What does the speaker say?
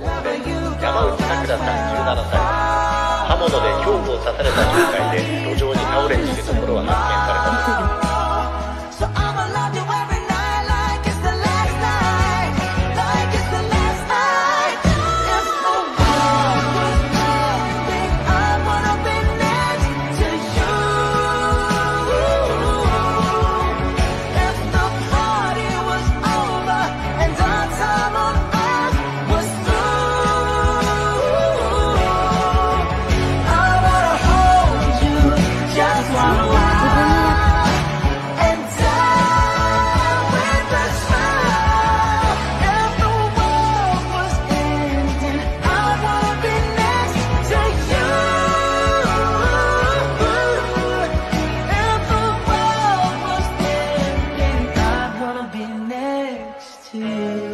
山内さくらさん17歳刃物で胸部を刺された状態で路上に倒れているところは発見され to you.